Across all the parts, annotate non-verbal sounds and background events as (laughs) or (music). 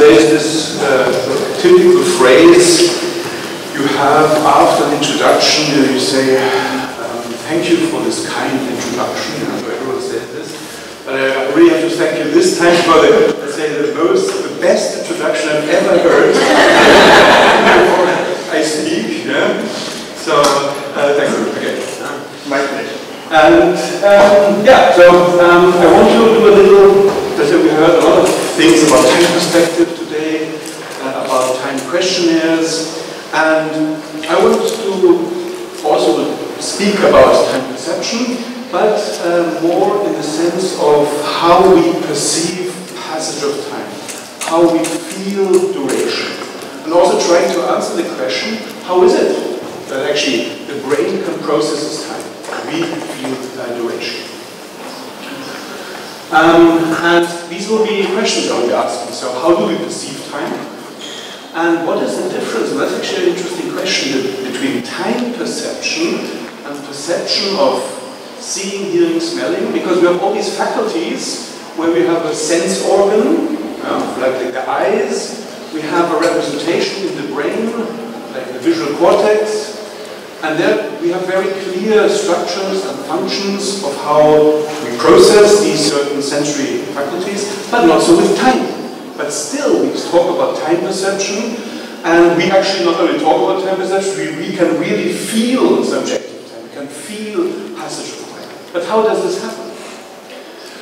there's this uh, typical phrase you have after an introduction, you, you say, um, thank you for this kind introduction. You know, everyone says this. But I really have to thank you this time for the, let's say, the most, the best introduction I've ever heard before (laughs) I speak. Yeah? So, uh, thank you again. My pleasure. And um, yeah, so um, I want to do a little, say we heard a lot of things about time perspective today, uh, about time questionnaires, and I want to also speak about time perception, but uh, more in the sense of how we perceive passage of time, how we feel duration, and also trying to answer the question, how is it that actually the brain can process time? We feel uh, duration. Um, and these will be questions I will be asking. So how do we perceive time? And what is the difference, and that's actually an interesting question, between time perception and perception of seeing, hearing, smelling, because we have all these faculties where we have a sense organ, like the eyes, we have a representation in the brain, like the visual cortex, and there we have very clear structures and functions of how we process these certain sensory faculties, but not so with time. But still, we talk about time perception, and we actually not only talk about time perception, we, we can really feel subjective time, we can feel passage of time. But how does this happen?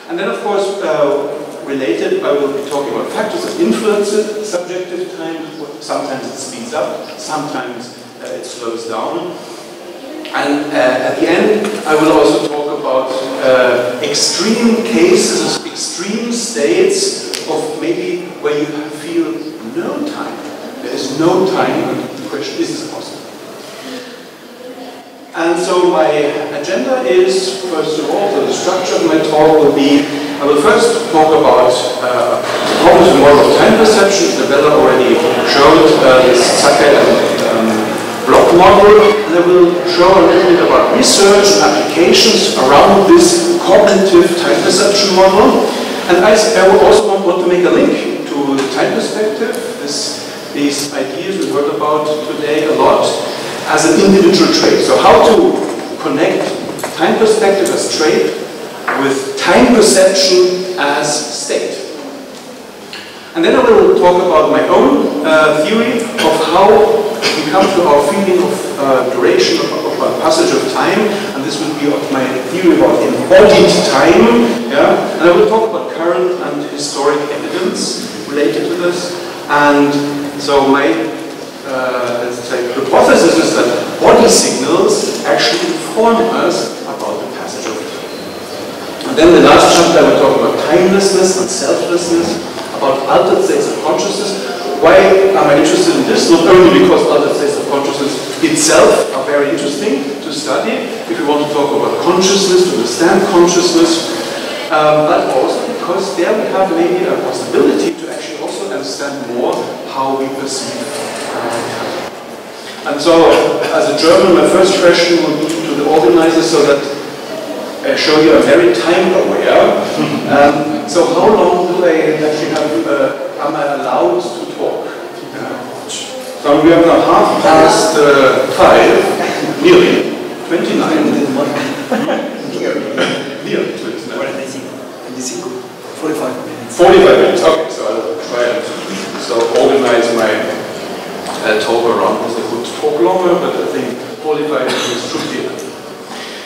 And then, of course, uh, related, I will be talking about factors that influence it, subjective time, sometimes it speeds up, sometimes it slows down. And uh, at the end, I will also talk about uh, extreme cases, extreme states of maybe where you feel no time. There is no time, the question is this possible? And so my agenda is, first of all, the structure of my talk will be, I will first talk about uh, the cognitive model of time perception. Isabella already showed uh, this and block model, I will show a little bit about research and applications around this cognitive time perception model. And I, also want, want, to make a link to the time perspective, this, these ideas we heard about today a lot, as an individual trait. So how to connect time perspective as trait with time perception as state. And then I will talk about my own uh, theory of how we come to our feeling of uh, duration, of, of a passage of time, and this will be of my theory about embodied time. Yeah? And I will talk about current and historic evidence related to this. And so my uh, let's say, hypothesis is that body signals actually inform us about the passage of time. And then the last chapter I will talk about timelessness and selflessness, about altered states of consciousness. Why am I interested in this? Not only because altered states of consciousness itself are very interesting to study, if you want to talk about consciousness, to understand consciousness, um, but also because there we have maybe a possibility to actually also understand more how we perceive and so, as a German, my first question would be to the organizers so that I show you I'm very time aware. (laughs) um, so how long do I actually have, uh, am I allowed to? So we have now half past uh, five, nearly, 29. nearly, 25 minutes. 45 minutes, okay, so I'll try and so organize my uh, talk around this. I could talk longer, but I think 45 minutes should be enough.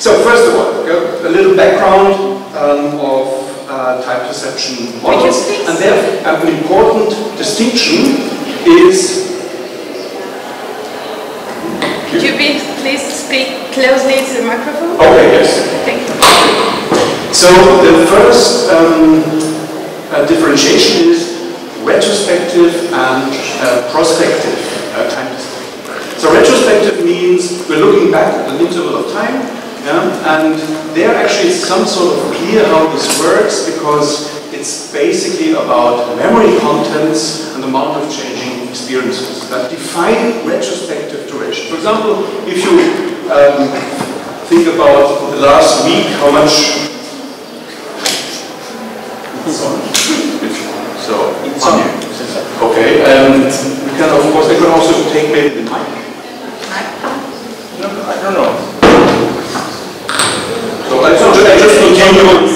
So first of all, a little background um, of uh, time perception models. And there, an important distinction is... Could you please speak closely to the microphone? Okay, yes. Thank you. So the first um, uh, differentiation is retrospective and uh, prospective uh, time So retrospective means we're looking back at an interval of time, yeah, and there actually is some sort of clear how this works because it's basically about memory contents and the amount of changing experiences that define retrospective for example, if you um, think about the last week, how much... so, it's on you. Okay, and we can of course, I can also take maybe the mic. No, I don't know. So I just, I just continue.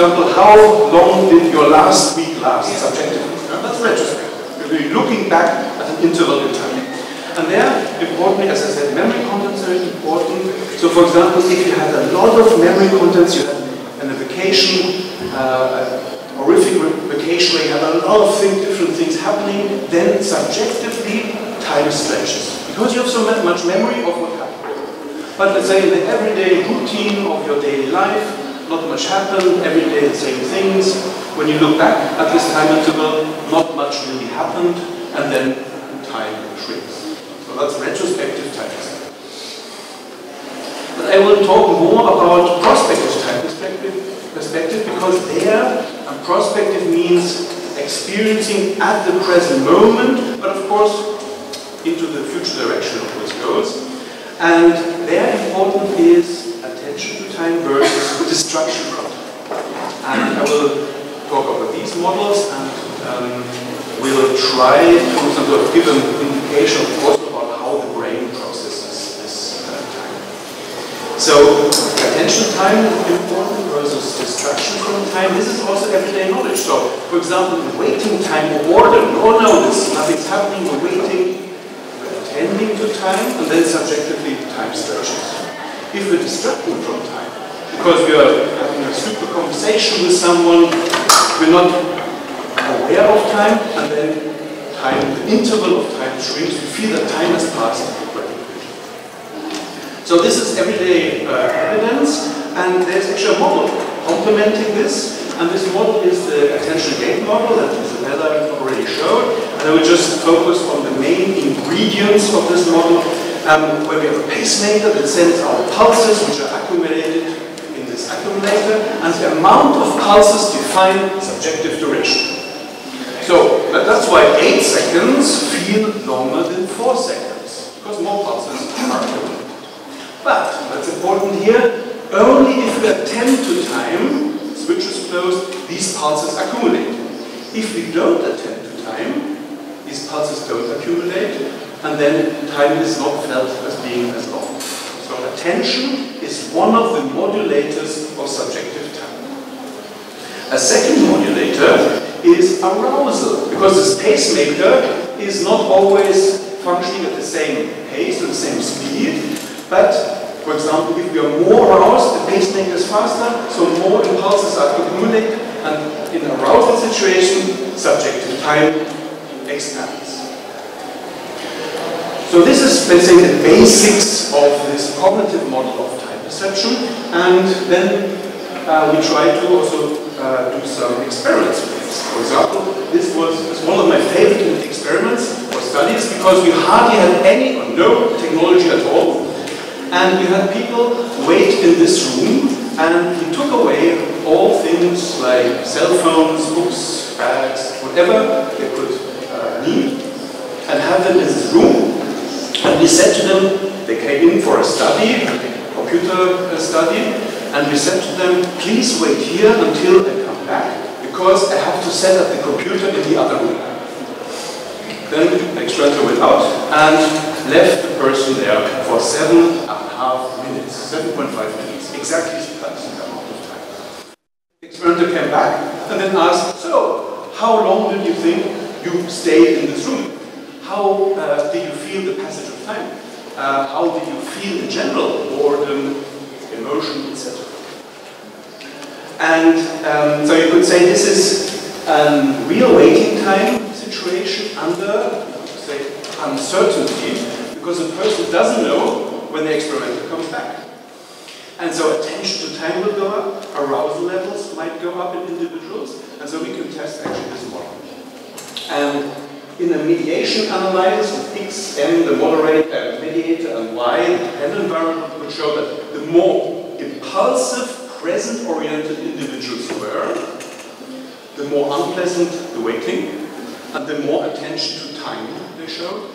Example, how long did your last week last subjectively? That's retrospective. You're looking back at an interval in time. And there, importantly, as I said, memory contents are important. So, for example, if you had a lot of memory contents, you had an, a vacation, uh, horrific vacation where you had a lot of different things happening, then subjectively time stretches. Because you have so much memory of what happened. But let's say in the everyday routine of your daily life, not much happened, every day the same things. When you look back at this time interval, not much really happened, and then time shrinks. So that's retrospective time perspective. But I will talk more about prospective time perspective, perspective because there, and prospective means experiencing at the present moment, but of course into the future direction of those goals. And there important is attention to time versus (laughs) distraction time. And I will talk about these models and um, we'll try to sort of give an indication also about how the brain processes this uh, time. So attention time important versus distraction from time. This is also everyday knowledge. So for example, waiting time or boredom, no one knows, nothing's happening, we're waiting, we're to time, and then subjectively time stretches. If we're distracted from time, because we are having a super conversation with someone, we're not aware of time, and then time, the interval of time shrinks, we feel that time has passed. So this is everyday uh, evidence, and there's actually a model complementing this, and this model is the attention gate model that Isabella already showed, and I will just focus on the main ingredients of this model, um, where we have a pacemaker that sends out pulses which are accumulated in this accumulator, and the amount of pulses define subjective duration. So that- that's why 8 seconds feel longer than 4 seconds, because more pulses are accumulated. But, that's important here, only if we attend to time, switch is closed, these pulses accumulate. If we don't attend to time, these pulses don't accumulate, and then time is not felt as being as long. So attention is one of the modulators of subjective time. A second modulator is arousal, because this pacemaker is not always functioning at the same pace or the same speed, but for example, if we are more aroused, the pacemaker is faster, so more impulses are accumulated, and in arousal situation, subjective time So this is, let's say, the basics of this cognitive model of time perception, and then uh, we try to also uh, do some experiments with this. For example, this was it's one of my favorite experiments or studies because we hardly had any or no technology at all, and we had people wait in this room, and we took away all things like cell phones, books, bags, whatever they could need, and have them in this room. And we said to them, they came in for a study, computer uh, study, and we said to them, please wait here until I come back, because I have to set up the computer in the other room. Then the experimenter went out and left the person there for seven and a half minutes, 7.5 minutes, exactly that amount of time. The experimenter came back and then asked, so, how long did you think you stay in this room? How uh, did you feel the passage of time? Uh, how do you feel in general, boredom, emotion, etc.? And um, so you could say this is a real waiting time situation under, say, uncertainty, because the person doesn't know when the experimenter comes back. And so attention to time will go up, arousal levels might go up in individuals, and so we can test actually this model. And in a mediation analysis with X, M, the moderator, uh, mediator, and Y, the dependent variable would show that the more impulsive, present-oriented individuals were, the more unpleasant the waiting, and the more attention to time they showed,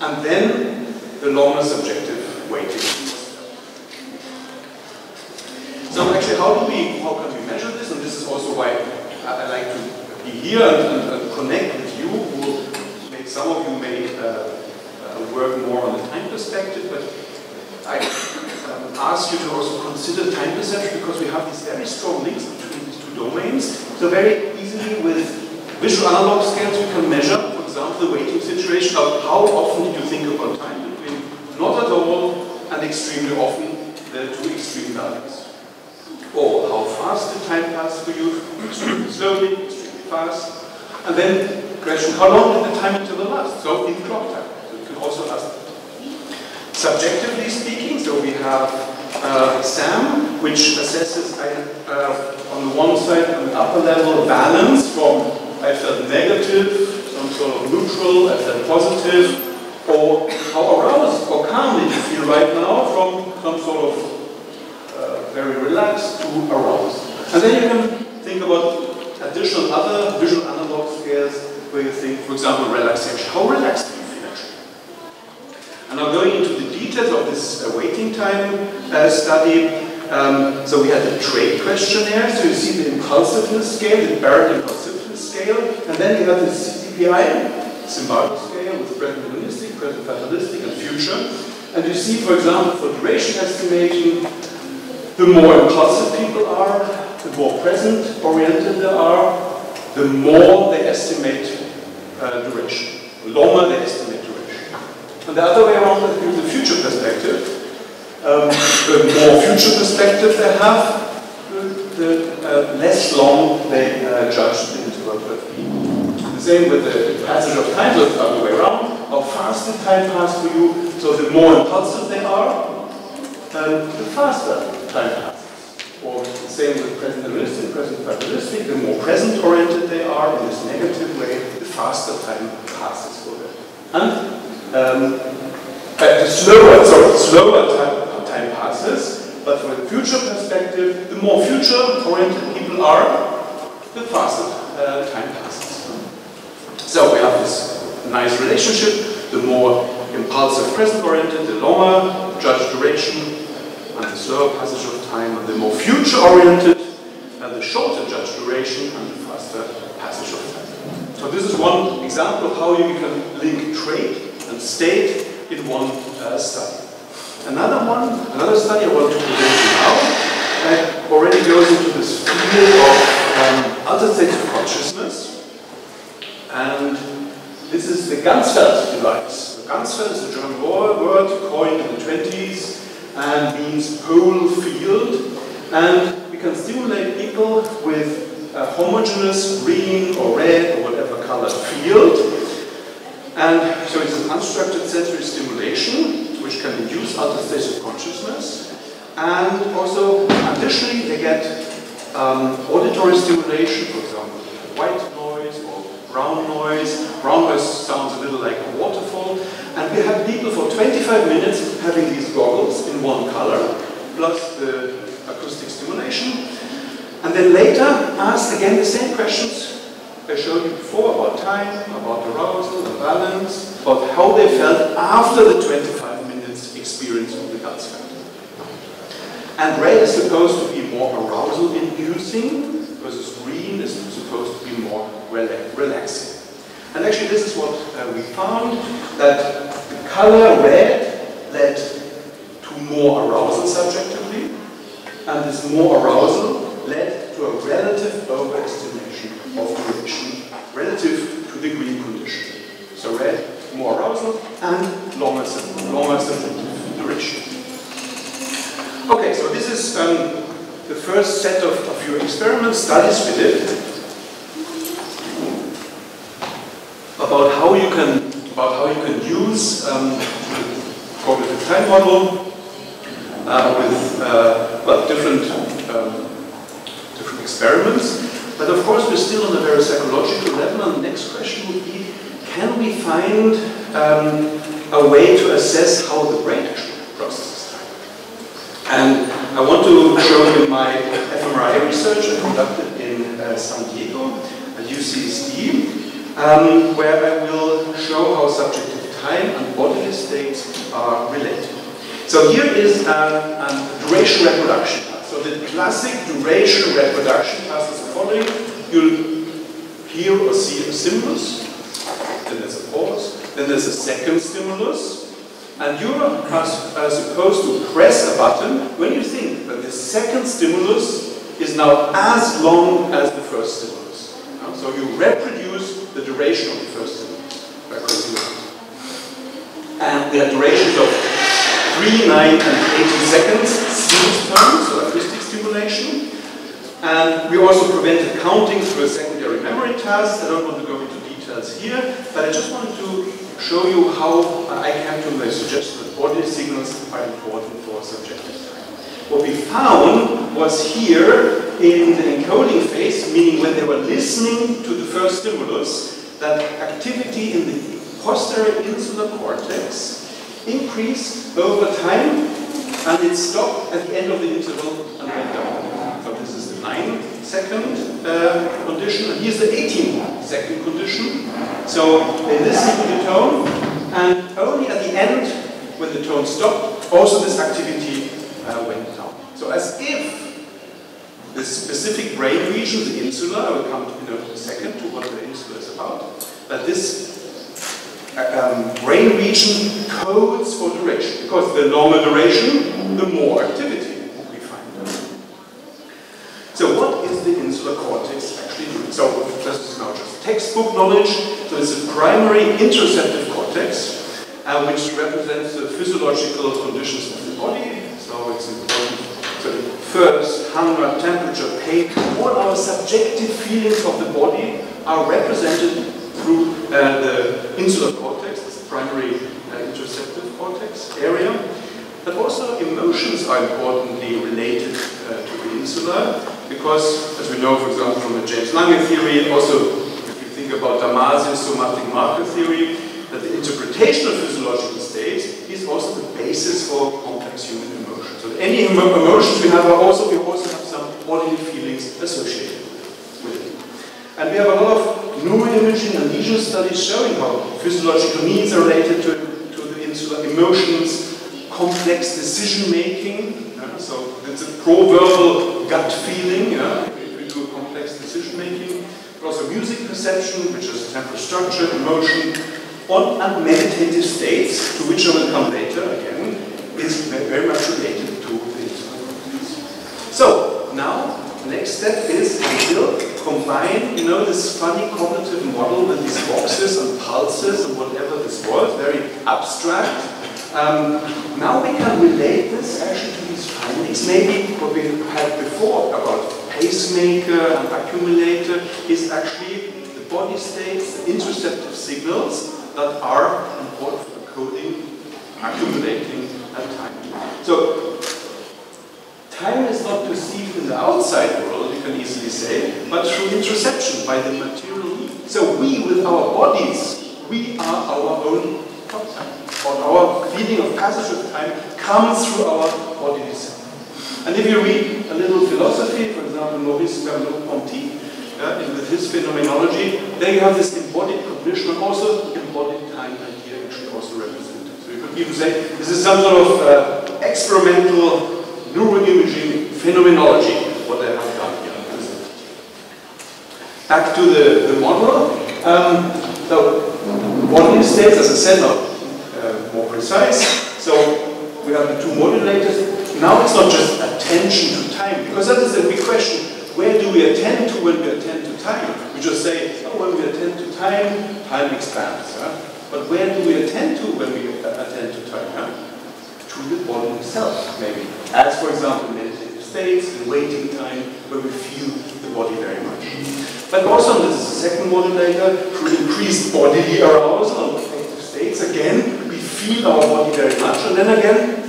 and then the longer subjective waiting. So actually, how do we, how can we measure this? And this is also why I like to be here and, and, and, connect with you, who make some of you may uh, uh, work more on the time perspective, but I, um, ask you to also consider time perception because we have these very strong links between these two domains. So very easily with visual analog scales we can measure, for example, the waiting situation of how often you think about time between not at all and extremely often, the two extreme values. Or how fast the time pass for you, slowly, And then question, how long did the time interval last? So in clock time. So you can also ask Subjectively speaking, so we have uh, SAM, which assesses uh, on the one side, on the upper level, balance from I felt negative, some sort of neutral, I felt positive, or how aroused or calm did you feel right now from some sort of uh, very relaxed to aroused. And then you can think about additional other visual analog scales where you think, for example, relaxation. How relaxed do you feel actually? And now going into the details of this uh, waiting time uh, study, um, so we had a trait questionnaire, so you see the impulsiveness scale, the Barratt impulsiveness scale, and then you have the ZTPI, Zimbardo scale with present hedonistic, present fatalistic, and future. And you see, for example, for duration estimation, the more impulsive people are, the more present oriented they are, the more they estimate uh, duration. The longer they estimate duration. And the other way around, is the future perspective. Um, the more future perspective they have, the, the uh, less long they uh, judge the interval to have. The same with the passage of time, so the other way around. How fast did time pass for you? So the more impulsive they are, the faster time passes. Or the same with present hedonistic, present fatalistic, the more present-oriented they are in this negative way, the faster time passes for them. And um, the slower, sorry, slower time, time passes, but from a future perspective, the more future-oriented people are, the faster uh, time passes. So we have this nice relationship, the more impulsive present-oriented, the longer judged duration, and the slower passage of time, and the more future-oriented, and the shorter judged duration, and the faster passage of time. So this is one example of how you can link trade and state in one uh, study. Another one, another study I want to present you now, uh, already goes into this field of um, of consciousness, and this is the Ganzfeld device. The Ganzfeld is a German word coined in the 20s and means whole field. And we can stimulate people with a homogeneous green or red or whatever color field. And so it's an unstructured sensory stimulation, which can induce altered states of consciousness. And also, additionally, they get um, auditory stimulation, for example, white noise or brown noise. Brown noise sounds a little like a waterfall. And we have people for 25 minutes having these goggles in one color, plus the acoustic stimulation. And then later ask again the same questions I showed you before about time, about arousal, the balance, about how they felt after the 25 minutes experience of the Ganzfeld. And red is supposed to be more arousal inducing, versus green is supposed to be more relaxing. And actually this is what uh, we found, that the color red led to more arousal subjectively, and this more arousal led to a relative overestimation of duration relative to the green condition. So red, more arousal, and longer, longer subjective duration. Okay, so this is um, the first set of, of your experiment studies we did about how you can about how you can use um, the cognitive time model uh, with uh, well, different um, different experiments. But of course, we're still on a very psychological level. And the next question would be: Can we find um, a way to assess how the brain actually processes time? And I want to show you my fMRI research I conducted in uh, San Diego at UCSD, um, where I will show how subjective time and bodily states are related. So here is a, a duration reproduction task. So the classic duration reproduction task is the following. You'll hear or see a stimulus, then there's a pause, then there's a second stimulus, and you are, are supposed to press a button when you think that the second stimulus is now as long as the first stimulus. So you reproduce the duration of the first stimulus by continuity. And we have durations of 3, 9, and 18 seconds series terms, so acoustic stimulation. And we also prevented counting through a secondary memory task. I don't want to go into details here, but I just wanted to show you how uh, I came to the suggestion that body signals are important for subjective time. What we found was here in the encoding phase, meaning when they were listening to the first stimulus, that activity in the posterior insular cortex increased over time and it stopped at the end of the interval and went down. So this is the 9 second uh, condition and here's the 18 second condition. So they listen to the tone and only at the end when the tone stopped also this activity uh, went down. So as if the specific brain region, the insula, I will come to in a second to what the insula is about, but this um, brain region codes for duration. Because the longer duration, the more activity we find. So what is the insular cortex actually doing? So this is now just textbook knowledge. So it's a primary interoceptive cortex, uh, which represents the physiological conditions of the body. So it's important. So first, hunger, temperature, pain, all our subjective feelings of the body are represented through uh, the insular cortex, the primary uh, interoceptive cortex area. But also emotions are importantly related uh, to the insula because, as we know, for example, from the James Lange theory, also if you think about Damasio's somatic marker theory, that the interpretation of physiological states is also the basis for complex human emotions. So any emo emotions we have are also, we also have some bodily feelings associated with it. And we have a lot of neuroimaging and lesion studies showing how physiological needs are related to, to the insular emotions, complex decision making. Yeah? So it's a pro-verbal gut feeling yeah? we do complex decision making. But also music perception, which is temporal structure, emotion, on and meditative states, to which I will come later again, is very much related to the So now, next step is we will combine, you know, this funny cognitive model with these boxes and pulses and whatever this was, very abstract. Um, now we can relate this actually to these findings. Maybe what we had before about pacemaker and accumulator is actually the body states, the interoceptive signals that are important for coding, accumulating, and time. So time is not perceived in the outside world, you can easily say, but through interoception by the material. So we, with our bodies, we are our own time. Or our feeling of passage of time comes through our body design. And if you read a little philosophy, for example, Maurice Merleau-Ponty, uh, with his phenomenology, there you have this embodied cognition and also embodied time idea actually also represented. So you could even say this is some sort of uh, experimental neuroimaging phenomenology, what I have done here. Back to the, the model. Um, so, bodily states, as said, now uh, more precise. So, we have the two modulators. Now it's not just attention to time, because that is a big question. Where do we attend to when we attend to time? We just say, oh, when we attend to time, time expands. Huh? But where do we attend to when we attend to time? Huh? To the body itself, maybe. As, for example, meditative states, in waiting time, where we feel the body very much. But also, this is the second modulator, through increased bodily arousal and affective states, again, we feel our body very much, and then again,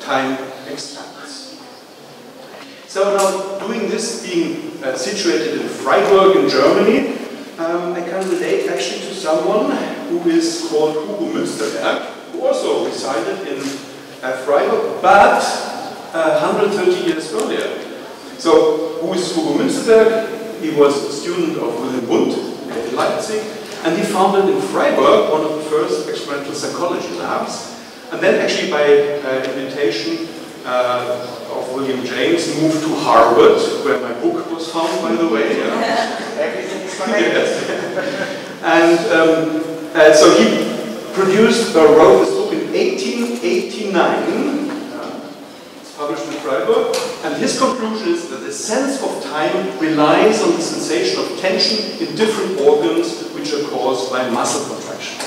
time expands. So now, doing this, being uh, situated in Freiburg in Germany, um, I can relate actually to someone who is called Hugo Münsterberg, who also resided in uh, Freiburg, but uh, 130 years earlier. So, who is Hugo Münsterberg? He was a student of Wilhelm Wundt at Leipzig, and he founded in Freiburg one of the first experimental psychology labs. And then, actually, by uh, invitation uh, of William James, moved to Harvard, where my book was found, by the way. Yeah. yes. (laughs) and um, uh, so he produced or wrote this book in 1889. published in Freiburg, and his conclusion is that the sense of time relies on the sensation of tension in different organs which are caused by muscle contractions.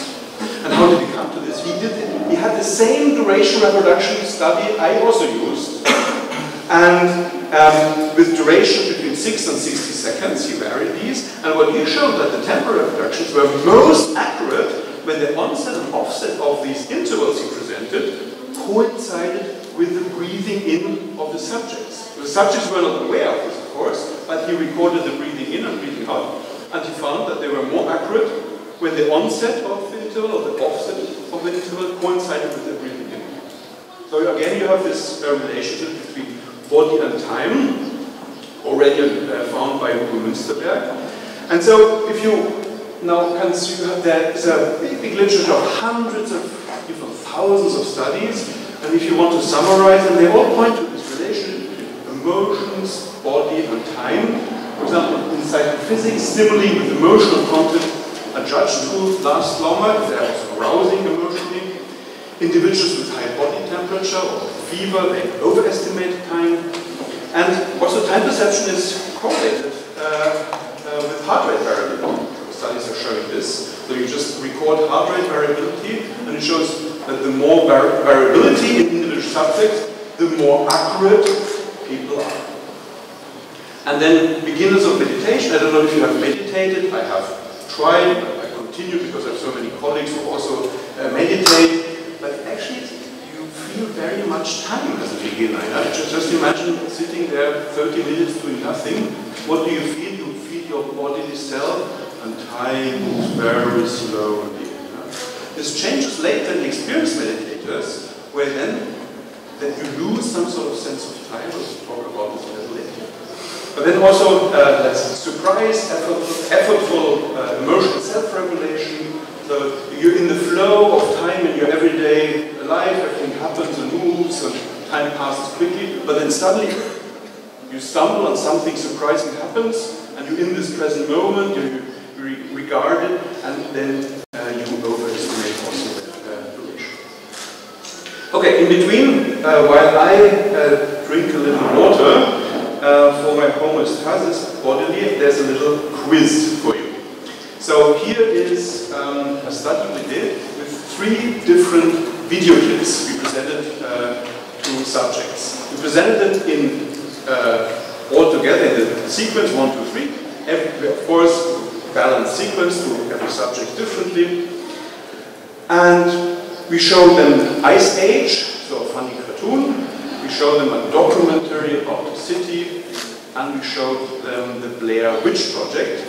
And how did he come to this? He did he had the same duration reproduction study I also used, and um, with duration between 6 and 60 seconds, he varied these, and what he showed that the temporal reproductions were most accurate when the onset and offset of these intervals he presented coincided with the breathing in of the subjects. The subjects were not aware of this, of course, but he recorded the breathing in and breathing out, and he found that they were more accurate when the onset of the interval or the offset of the interval coincided with the breathing in. So again, you have this relationship between body and time, already uh, found by Hugo Münsterberg. And so if you now can see there is a big, big literature of hundreds of, even thousands of studies, and if you want to summarize them, they all point to this relation emotions, body, and time. For example, in psychophysics, stimuli with emotional content are judged to last longer if they are arousing emotionally. Individuals with high body temperature or fever, they overestimate time. And also time perception is correlated uh, uh, with heart rate variability. Studies are showing this. So you just record heart rate variability, and it shows that the more var variability in individual subjects, the more accurate people are. And then beginners of meditation, I don't know if you have meditated, I have tried, I continue because I have so many colleagues who also uh, meditate, but actually you feel very much time as a beginner. Yeah? Just, just imagine sitting there 30 minutes doing nothing. What do you feel? You feel your bodily self and time moves very slowly. This changes later in experienced meditators, where then that you lose some sort of sense of time. We'll talk about this a little later. But then also, uh, surprise, effortful, effortful uh, emotional self-regulation. So you're in the flow of time in your everyday life, everything happens and moves, and time passes quickly, but then suddenly you stumble and something surprising happens, and you're in this present moment, you, you regard it, and then uh, you overestimate also the duration. Okay, in between, uh, while I uh, drink a little water, uh, for my homeostasis bodily, there's a little quiz for you. So here is um, a study we did with three different video clips we presented uh, to subjects. We presented it in uh, all together in the sequence one, two, three. Every, of course, balanced sequence to every subject differently. And we showed them Ice Age, so a funny cartoon, we showed them a documentary about the city, and we showed them the Blair Witch Project,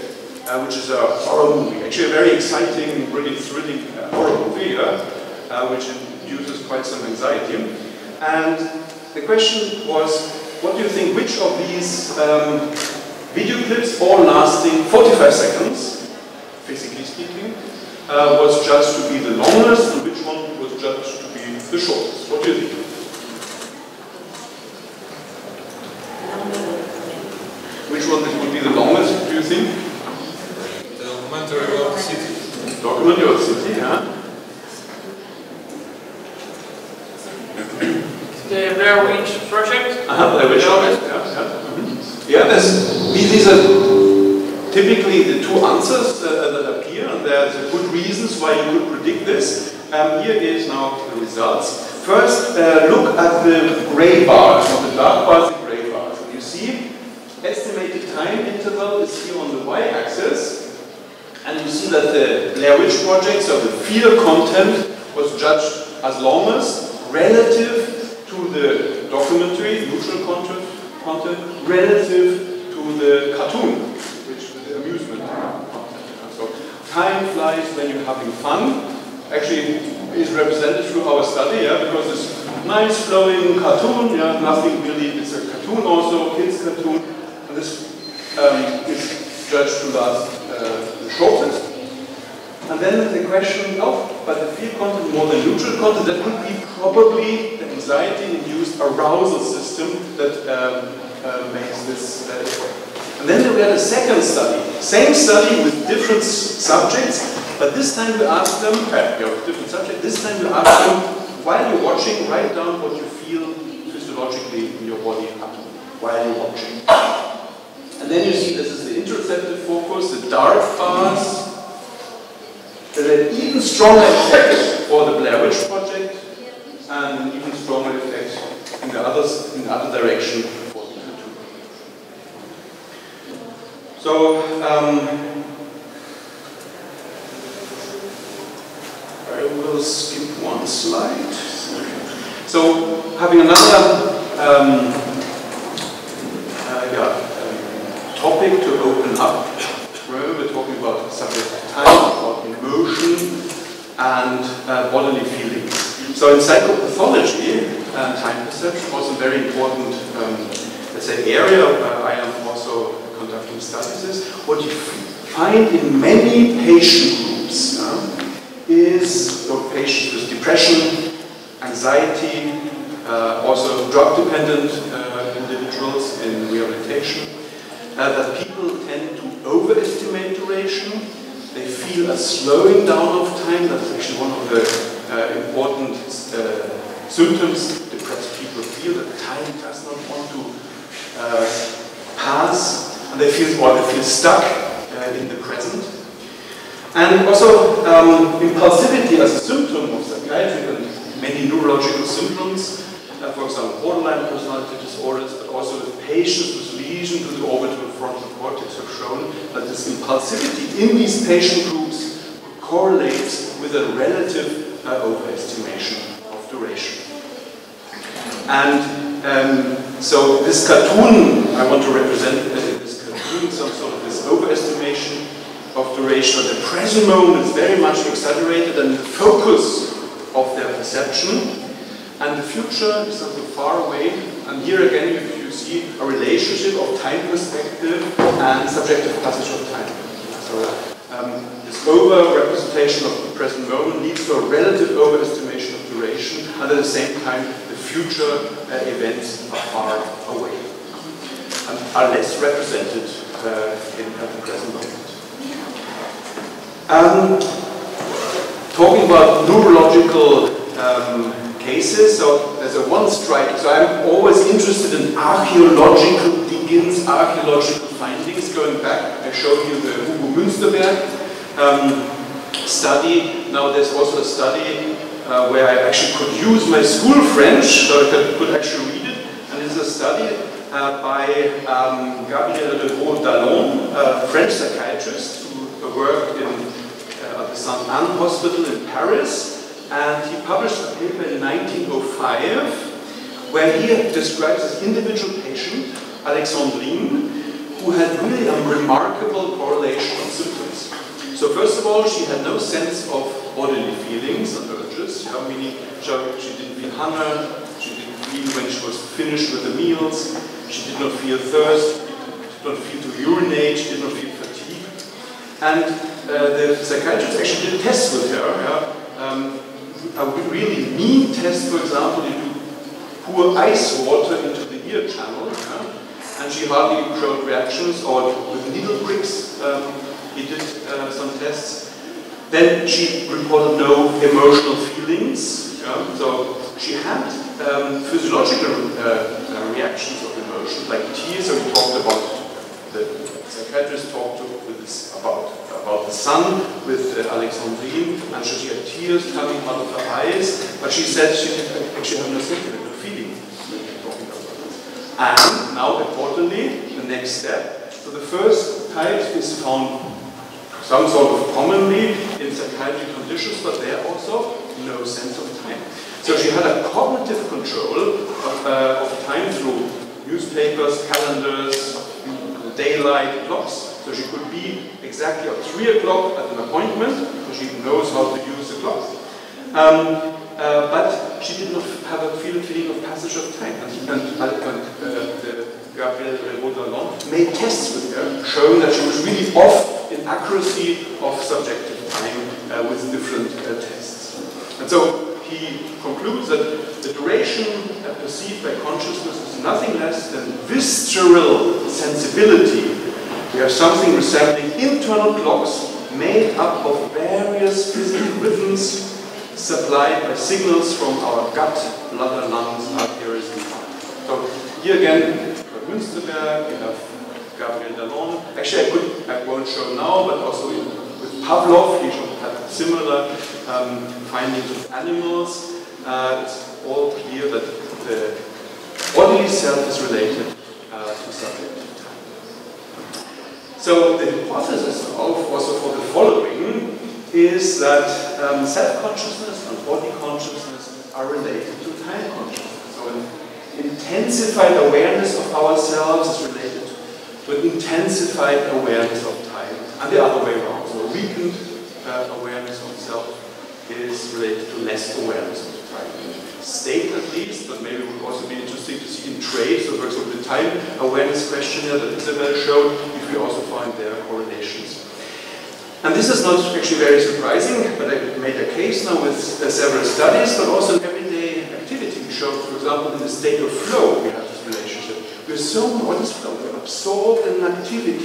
uh, which is a horror movie. Actually, a very exciting, really thrilling uh, horror movie, uh, which induces quite some anxiety. And the question was, what do you think, which of these um, video clips, all lasting 45 seconds, physically speaking, uh, was judged to be the longest, and which one was judged to be the shortest? What do you think? Which one would be the longest, do you think? The documentary about the city. Documentary about the city, yeah. The Blair Witch Project. Uh-huh, Blair Witch Project, yeah. Yeah, mm-hmm. yeah there's, these are typically the two answers uh, that appear, and there's good reasons why you could predict this. Um, here is now the results. First, uh, look at the gray bars, not the dark bars, the gray bars. You see, estimated time interval is here on the y-axis, and you see that the Blair Witch Project, so the fear content, was judged as longest relative to the documentary, neutral content, content relative to the cartoon, which is the amusement content. So time flies when you're having fun. Actually, is represented through our study, yeah, because this nice flowing cartoon, yeah, nothing really, it's a cartoon also, kids cartoon, and this um, is judged to last uh, the shortest. And then the question, of, but the fear content more than neutral content, that could be probably the anxiety-induced arousal system that um, uh, makes this uh, And then we had a second study, same study with different subjects, but this time we ask them, uh, yeah, different subject, this time we ask them, while you're watching, write down what you feel physiologically in your body while you're watching. And then you see this is the interoceptive focus, the dark bars. There's an even stronger effect for the Blair Witch Project and an even stronger effect in the others in the other direction for the. So um, I will skip one slide. So having another um, uh, yeah, um, topic to open up. Remember we're talking about subject time, about emotion, and uh, bodily feelings. So in psychopathology, uh, time perception was a very important, um, let's say, area where I am also conducting studies. What you find in many patient groups uh, is so patients with depression, anxiety, uh, also drug-dependent uh, individuals in rehabilitation, uh, that people tend to overestimate duration. They feel a slowing down of time. That's actually one of the uh, important uh, symptoms depressed people feel that time does not want to pass, and they feel or they feel stuck in the present. And also um, impulsivity as a symptom of psychiatric and many neurological symptoms uh, for example, borderline personality disorders, but also with patients with lesion to the orbital frontal cortex have shown that this impulsivity in these patient groups correlates with a relative uh, overestimation of duration. And um, so this cartoon, I want to represent uh, this cartoon, some sort of this overestimation of duration. The present moment is very much exaggerated and the focus of their perception and the future is not so far away. And here again, you, you see a relationship of time perspective and subjective passage of time. So um, this over-representation of the present moment leads to a relative overestimation of duration, and at the same time, the future uh, events are far away and are less represented uh, in the present moment. Um, talking about neurological um, cases. So there's a one strike. So I'm always interested in archaeological diggings, archaeological findings. Going back, I showed you the Hugo Münsterberg um, study. Now there's also a study uh, where I actually could use my school French, so I could, could actually read it. And it's a study uh, by um, Gabriel Revault d'Allonnes, a French psychiatrist who worked in the Sainte Anne Hospital in Paris and he published a paper in 1905 where he describes this individual patient, Alexandrine, who had really a remarkable correlation of symptoms. So first of all, she had no sense of bodily feelings and urges. how many, she didn't feel hunger, she didn't feel when she was finished with the meals, she did not feel thirst, did not feel to urinate, she did not feel fatigue. And uh, the psychiatrist actually did tests with her. Yeah? Um, a really mean test, for example, if you do pour ice water into the ear channel, yeah? and she hardly showed reactions, or with needle pricks, um, he did uh, some tests. Then she reported no emotional feelings, yeah? so she had um, physiological uh, reactions of emotion, like tears, so we talked about, the psychiatrist talked to, with this about about the sun with uh, Alexandrine, and she had tears coming out of her eyes, but she said she did actually no symptom, no feeling. And now, importantly, the next step. So the first type is found some sort of commonly in psychiatric conditions, but there also no sense of time. So she had a cognitive control of, uh, of time through newspapers, calendars, daylight, clocks, so she could be exactly at 3 o'clock at an appointment, because she knows how to use the clock. Um, uh, but she did not have a feeling, of passage of time. And, and, and uh, Gabrielle Rodalon made tests with her, showing that she was really off in accuracy of subjective time uh, with different uh, tests. And so he concludes that the duration uh, perceived by consciousness is nothing less than visceral sensibility we have something resembling internal clocks made up of various physical rhythms supplied by signals from our gut, bladder, lungs, arteries, and heart. So here again, Münsterberg, we have Gabriel d'Allonnes. Actually, I, could, I won't show now, but also with Pavlov, he had similar um, findings with animals. Uh, it's all clear that the bodily self is related uh, to subjective time. So the hypothesis of also for the following is that um, self-consciousness and body consciousness are related to time consciousness. So an intensified awareness of ourselves is related to an intensified awareness of time, and the other way around. So a weakened uh, awareness of self is related to less awareness of time. State at least, but maybe it would also be interesting to see in trait, so for example the time awareness questionnaire that Isabel showed, if we also find there correlations. And this is not actually very surprising, but I made a case now with uh, several studies, but also in everyday activity. We showed, for example, in the state of flow, we have this relationship. We're so, what is flow? We're absorbed in an activity.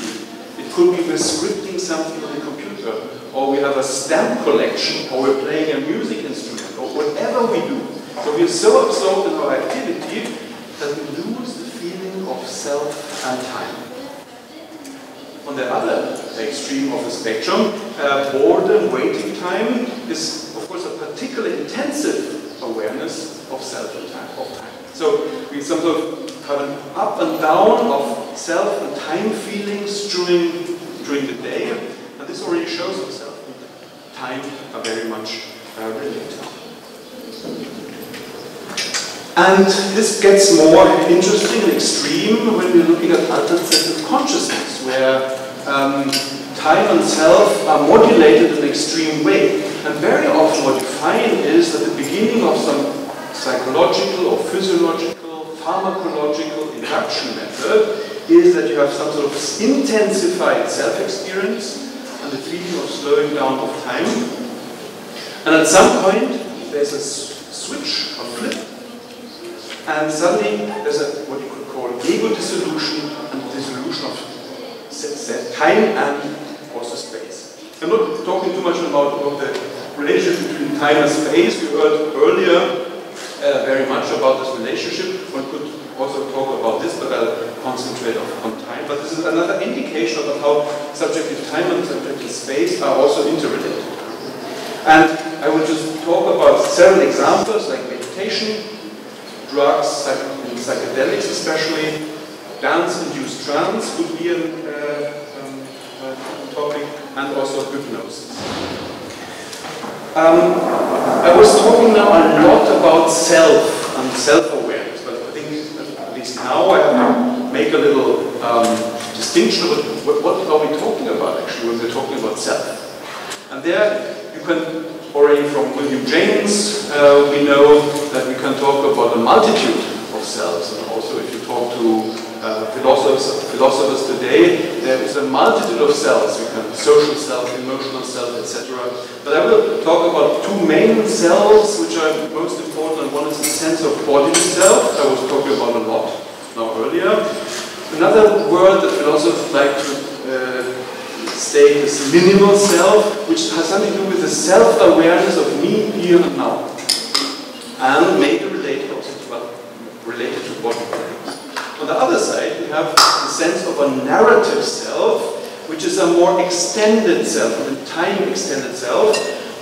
It could be we're scripting something on the computer, or we have a stamp collection, or we're playing a music instrument, or whatever we do. So we're so absorbed in our activity that we lose the feeling of self and time. On the other extreme of the spectrum, uh, boredom, waiting time is, of course, a particularly intensive awareness of self and time. Of time. So we sort of have an up and down of self and time feelings during, during the day, and this already shows and time are very much uh, related. And this gets more interesting and extreme when we're looking at altered states of consciousness, where um, time and self are modulated in an extreme way. And very often what you find is that the beginning of some psychological or physiological, pharmacological induction method is that you have some sort of intensified self-experience and the feeling of slowing down of time. And at some point, there's a switch, a flip, and suddenly there's a what you could call ego dissolution and dissolution of time and also space. I'm not talking too much about, about the relationship between time and space. We heard earlier uh, very much about this relationship. One could also talk about this, but I'll concentrate on, time. But this is another indication of how subjective time and subjective space are also interrelated. And I will just talk about several examples like meditation, drugs, psych psychedelics especially, dance-induced trance would be a uh, um, uh, topic, and also hypnosis. Um, I was talking now a lot about self and self-awareness, but I think at least now I make a little um, distinction about what, what are we talking about actually when we're talking about self. And there you can already from William James, uh, we know that we can talk about a multitude of selves, and also if you talk to uh, philosophers, philosophers today, there is a multitude of selves. We can social self, emotional self, etc. But I will talk about two main selves, which are most important. One is the sense of bodily self. I was talking about a lot now earlier. Another word that philosophers like to uh, state is minimal self, which has something to do with the self-awareness of me here and now, and maybe related also to, well, related to body values. On the other side, we have the sense of a narrative self, which is a more extended self, a time extended self,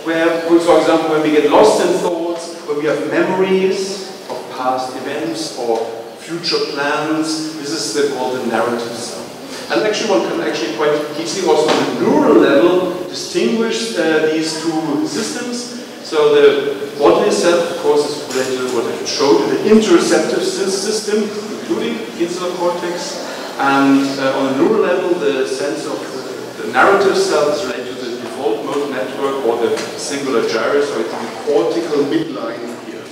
where, for example, when we get lost in thoughts, when we have memories of past events or future plans, this is the, called the narrative self. And actually one can actually quite easily also on the neural level distinguish uh, these two systems. So the bodily self, of course, is to what I showed the interoceptive system, including insular cortex. And uh, on a neural level, the sense of the, narrative cells related to the default mode network or the cingulate gyrus, or it's the cortical midline here.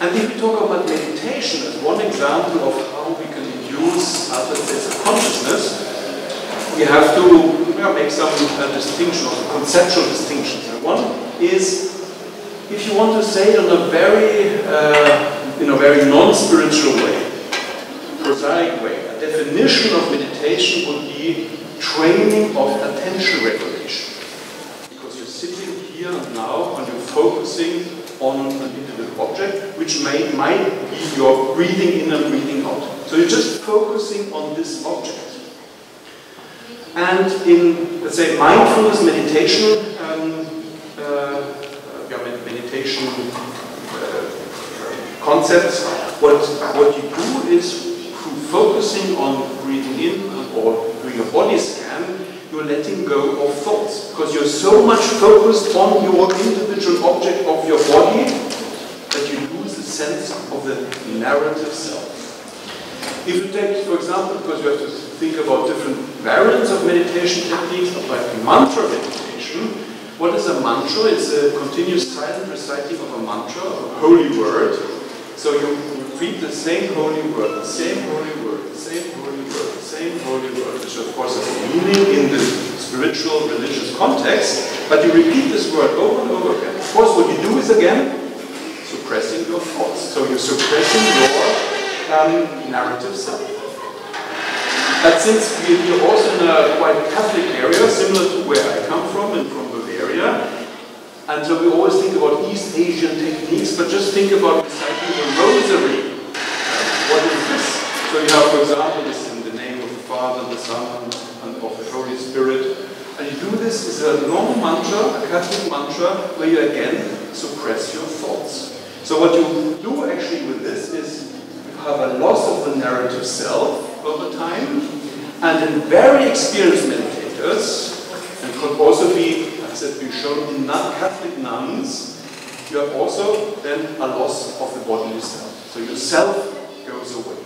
And if we talk about meditation as one example of how we can induce other states of consciousness, we have to you know, make some uh, distinction, conceptual distinctions. And one is, if you want to say it in a very, uh, in a very non-spiritual way, prosaic way, a definition of meditation would be training of attention regulation. Because you're sitting here now and you're focusing on an individual object, which may, might be your breathing in and breathing out. So you're just focusing on this object. And in, let's say, mindfulness meditation, meditation uh, concepts, what, what you do is through focusing on breathing in or doing a body scan, you're letting go of thoughts. Because you're so much focused on your individual object of your body that you lose the sense of the narrative self. If you take, for example, because you have to think about different variants of meditation techniques, like mantra meditation, what is a mantra? It's a continuous silent reciting of a mantra, a holy word. So you repeat the same holy word, the same holy word, the same holy word, the same holy word, which of course has meaning in the spiritual, religious context, but you repeat this word over and over again. Of course, what you do is again suppressing your thoughts. So you're suppressing your um, narrative self. But since we- we're also in a quite Catholic area, similar to where I come from and from And so we always think about East Asian techniques, but just think about reciting the rosary. What is this? So you have, for example, this in the name of the Father, the Son, and of the Holy Spirit. And you do this is a long mantra, a Catholic mantra, where you again suppress your thoughts. So what you do actually with this is you have a loss of the narrative self over time, and in very experienced meditators, and could also be, as has been shown in nun- Catholic nuns, you have also then a loss of the bodily self. So your self goes away.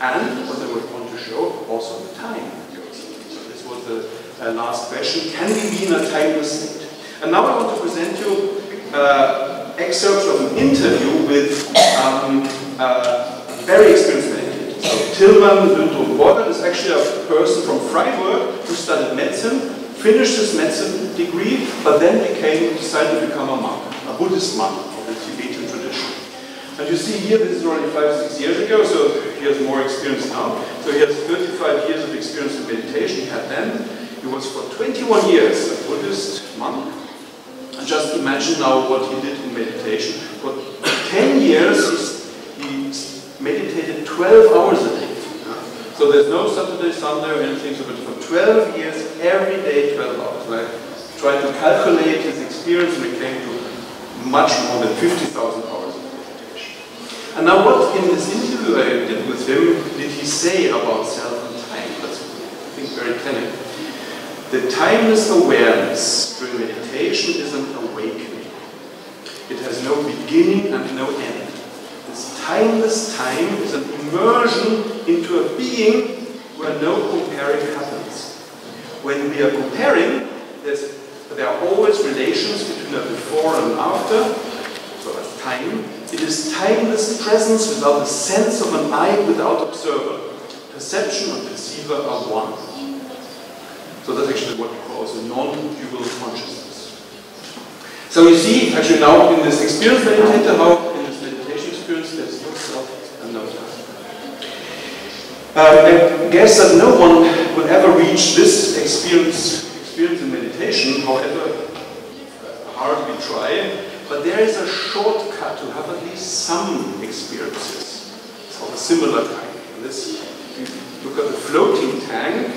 And what I would want to show, also the time goes away. So this was the uh, last question. Can we be in a timeless state? And now I want to present you uh, excerpts of an interview with um, uh, a very experienced meditator. So Tilmann Lhündrup is actually a person from Freiburg who studied medicine, finished his medicine degree, but then became, decided to become a monk, a Buddhist monk of the Tibetan tradition. And you see here, this is already five, six years ago, so he has more experience now. So he has 35 years of experience in meditation. He had then, he was for 21 years a Buddhist monk. And just imagine now what he did in meditation. For 10 years, he meditated 12 hours a day. So there's no Saturday, Sunday, or anything. So but for 12 years, every day, 12 hours. Like, tried to calculate his experience, and came to much more than 50,000 hours of meditation. And now, what in this interview I did with him did he say about self and time? That's, I think, very telling. The timeless awareness during meditation is an awakening. It has no beginning and no end. This timeless time is an immersion into a being where no comparing happens. When we are comparing, there are always relations between a before and after, so as time. It is timeless presence without the sense of an I without observer. Perception and perceiver are one. So that's actually what we call also non-dual consciousness. So you see, actually now in this experience meditator, how in this meditation experience there's no self and no time. Uh, I guess that no one will ever reach this experience, experience in meditation, however hard we try, but there is a shortcut to have at least some experiences of a similar kind. And this, look at the floating tank,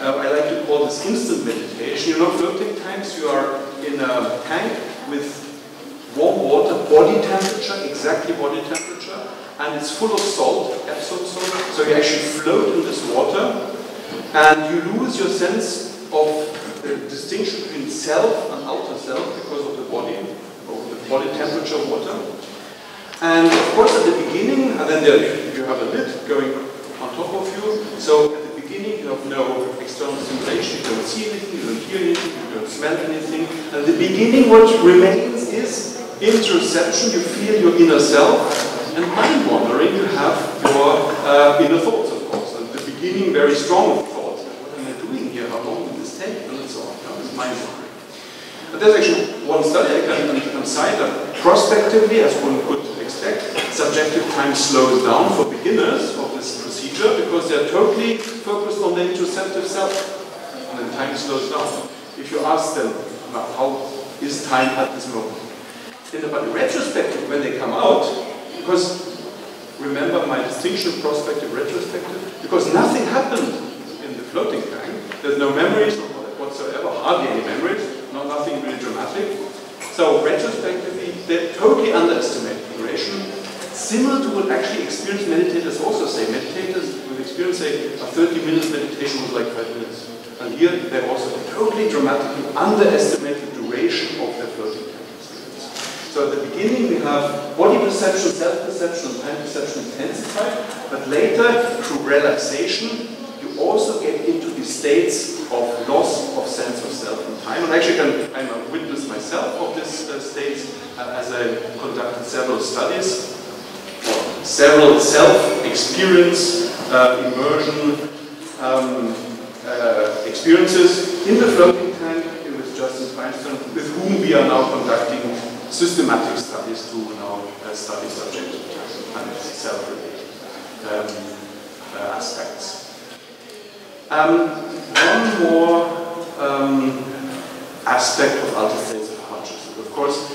uh, I like to call this instant meditation. You're not floating tanks, you are in a tank with warm water, body temperature, exactly body temperature, and it's full of salt, Epsom salt, so you actually float in this water, and you lose your sense of the distinction between self and outer self because of the body, or the body temperature of water. And of course, at the beginning, and then there you have a lid going on top of you. So at the beginning, you have no external stimulation. You don't see anything, you don't hear anything, you don't smell anything. At the beginning, what remains is interoception. You feel your inner self, and mind wandering. You have your uh, inner thoughts, of course. At the beginning, very strong thoughts. What am I doing here? How long will this take? And so on. That is mind wandering. But there's actually one study I can, can cite that prospectively, as one could expect, subjective time slows down for beginners of this procedure because they're totally focused on the interoceptive self. And then time slows down. If you ask them, "Now, how is time at this moment? The but retrospective, when they come out, Because remember my distinction prospective retrospective? Because nothing happened in the floating tank. There's no memories whatsoever, hardly any memories, not nothing really dramatic. So retrospectively, they totally underestimate duration. Similar to what actually experienced meditators also say. Meditators with experience say a 30 minutes meditation was like five minutes. And here they also totally dramatically underestimate the duration of their floating tank experience. So at the beginning we have body perception, self-perception, time perception intensified, but later through relaxation you also get into the states of loss of sense of self and time. And actually can, I'm a witness myself of this uh, states uh, as I conducted several studies several self-experience, uh, immersion um, uh, experiences in the floating tank with Justin Feinstein, with whom we are now conducting systematic studies to now uh, study subject and self-related um, uh, aspects. Um, one more um, aspect of altered states of consciousness. Of course,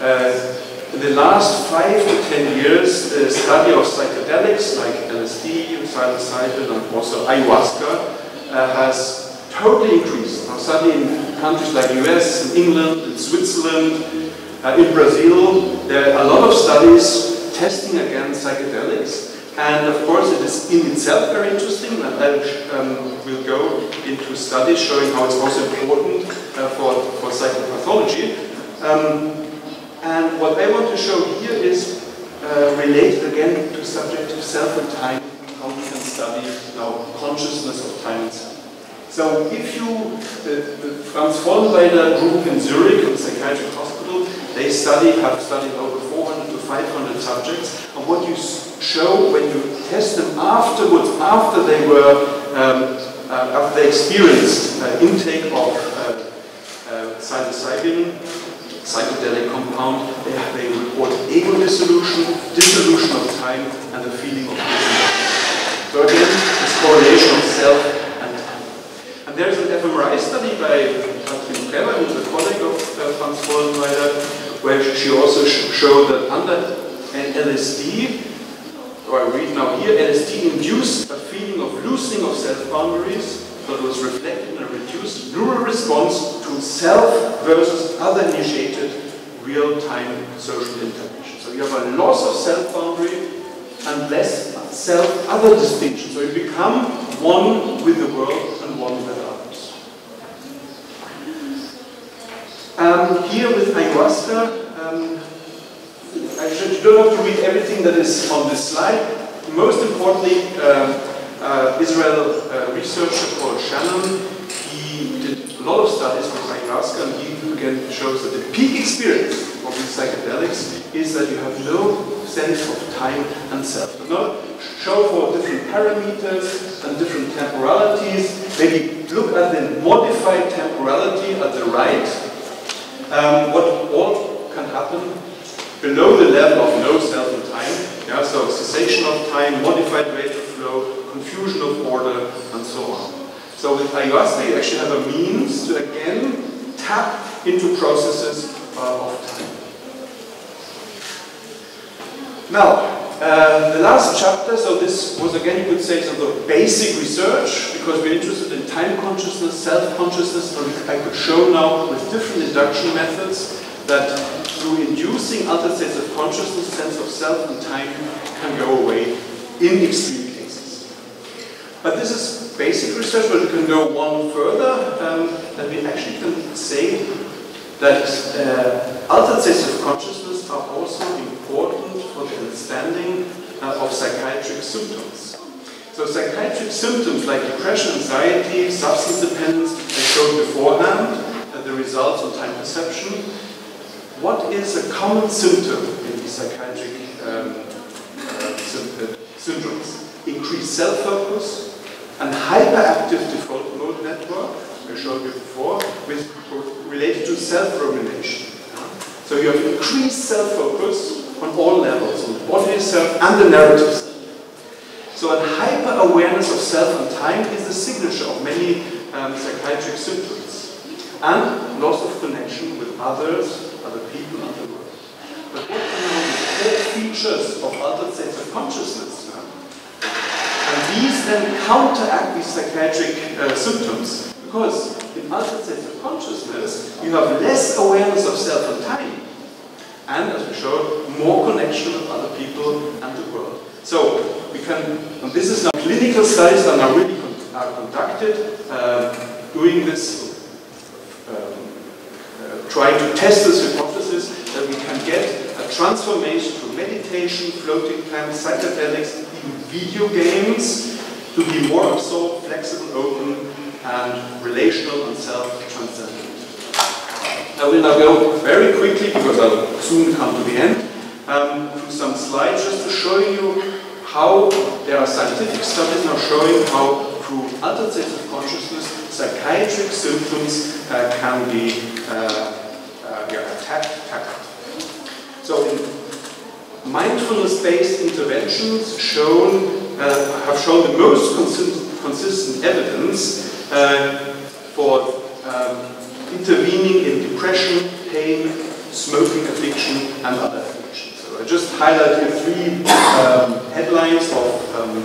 uh, in the last five to ten years, the study of psychedelics like LSD, psilocybin, and also ayahuasca uh, has totally increased. Now, study in countries like US, in England, in Switzerland, uh, in Brazil, there are a lot of studies testing against psychedelics. And of course, it is in itself very interesting, and I um, will go into studies showing how it's also important uh, for, for psychopathology. Um, and what I want to show here is uh, related again to subjective self and time, how we can study now consciousness of time and self. So if you, the, the Franz Vollenweider group in Zurich, the psychiatric they study, have studied over 400 to 500 subjects, and what you show when you test them afterwards, after they were, um, uh, after they experienced uh, intake of uh, uh psilocybin, psychedelic compound, they, they report ego dissolution, dissolution of time, and the feeling of. So again, this correlation of self and time. And there's an fMRI study by Katrin Preller, who's a colleague of uh, Franz Vollenweider, where she also sh showed that under an LSD, or I read now here, LSD induced a feeling of loosening of self-boundaries, but was reflected in a reduced neural response to self versus other initiated real-time social interaction. So you have a loss of self-boundary and less self-other distinction. So you become one with the world and one with others. Um, here with ayahuasca, um, actually you don't have to read everything that is on this slide. Most importantly, um, uh, Israel uh, researcher called Shanon, he did a lot of studies with ayahuasca and he again shows that the peak experience of these psychedelics is that you have no sense of time and self. Not show for different parameters and different temporalities. Maybe look at the modified temporality at the right. Um, what all can happen below the level of no self in time. Yeah, so cessation of time, modified rate of flow, confusion of order, and so on. So with ayahuasca, you actually have a means to again tap into processes uh, of time. Now, uh, the last chapter, so this was again, you could say, some of basic research, because we're interested in time consciousness, self-consciousness, so I could show now with different induction methods that through inducing altered states of consciousness, sense of self and time can go away in extreme cases. but this is basic research, but we can go one further, um, that we actually can say that uh, altered states of consciousness are also understanding uh, of psychiatric symptoms. So psychiatric symptoms like depression, anxiety, substance dependence, I showed beforehand, uh, the results of time perception. What is a common symptom in these psychiatric um, uh, syndromes? Increased self-focus, and hyperactive default mode network, I showed you before, with, related to self-rumination. So you have increased self-focus on all levels, on the body self and the narrative self. So a hyper-awareness of self and time is the signature of many um, psychiatric symptoms. And loss of connection with others, other people, the world. But what are the core features of altered states of consciousness. And these then counteract these psychiatric uh, symptoms. Because in altered states of consciousness, you have less awareness of self and time. And as we showed, more connection with other people and the world. So we can, and this is now clinical studies that are really con- are conducted, uh, doing this um, uh, trying to test this hypothesis that we can get a transformation from meditation, floating tanks, psychedelics, even video games to be more absorbed, flexible, open, and relational and self-transcendent. I will now go very quickly, because I'll soon come to the end, um, through some slides just to show you how there are scientific studies now showing how through altered states of consciousness, psychiatric symptoms uh, can be uh, uh, yeah, attacked. So mindfulness-based interventions shown, uh, have shown the most consistent, consistent evidence uh, for um, intervening in depression, pain, smoking addiction, and other I just highlight here three um, headlines of um,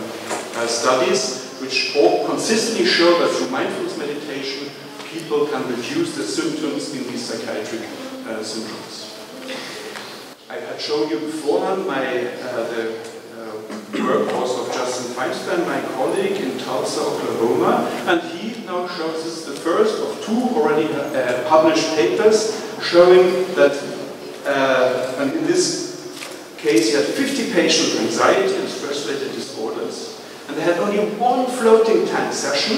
uh, studies which all consistently show that through mindfulness meditation, people can reduce the symptoms in these psychiatric uh, syndromes. I had shown you beforehand my uh, the uh, work also of Justin Feinstein, my colleague in Tulsa, Oklahoma, and he now shows us the first of two already uh, published papers showing that, uh, and in this case, he had 50 patients with anxiety and stress-related disorders, and they had only one floating tank session,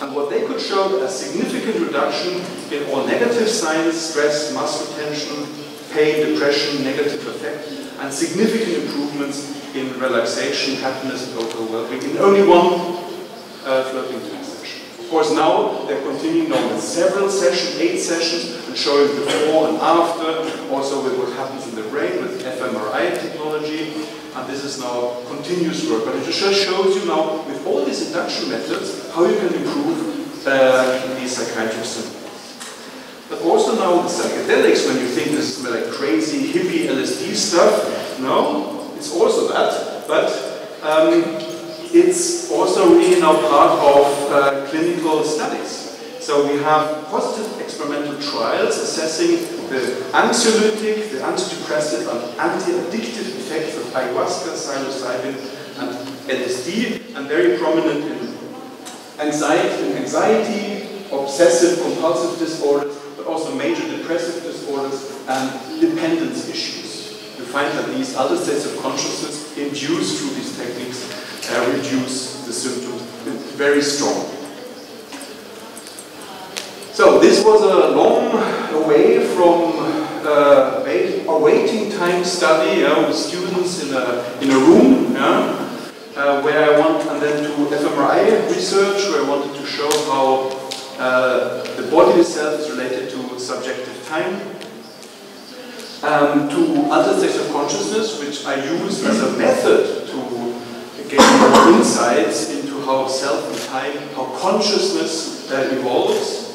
and what they could show a significant reduction in all negative signs, stress, muscle tension, pain, depression, negative affect, and significant improvements in relaxation, happiness, and overall well-being in only one uh, floating tank session. Of course, now they're continuing now with several sessions, eight sessions, showing before and after, also with what happens in the brain with fMRI technology, and this is now continuous work. But it just shows you now, with all these induction methods, how you can improve uh, these psychiatric symptoms. But also now the psychedelics, when you think this is like crazy hippie LSD stuff, no, it's also that, but um, it's also really now part of uh, clinical studies. So we have positive experimental trials assessing the anxiolytic, the antidepressive, and anti-addictive effects of ayahuasca, psilocybin, and LSD, and very prominent in anxiety, in anxiety, obsessive compulsive disorders, but also major depressive disorders and dependence issues. You find that these other states of consciousness induced through these techniques uh, reduce the symptoms very strongly. This was a long way from uh, a waiting time study yeah, with students in a, in a room, yeah, uh, where I want, and then to fMRI research, where I wanted to show how uh, the body itself is related to subjective time, um, to other states of consciousness, which I use as a method to gain insights into how self and time, how consciousness uh, evolves,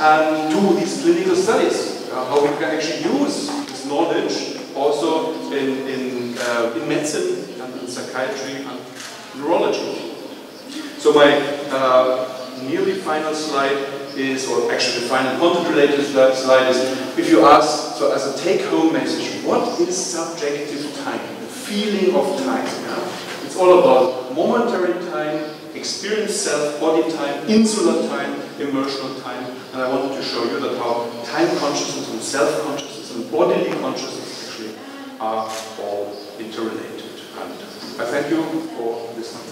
and to these clinical studies, uh, how we can actually use this knowledge also in, in, uh, in medicine and in psychiatry and neurology. So my uh, nearly final slide is, or actually the final content-related slide is, if you ask, so as a take-home message, what is subjective time? The feeling of time. Yeah? It's all about momentary time, experienced self, body time, insular time, emotional time, and I wanted to show you that how time consciousness and self-consciousness and bodily consciousness actually are all interrelated. And I thank you for listening.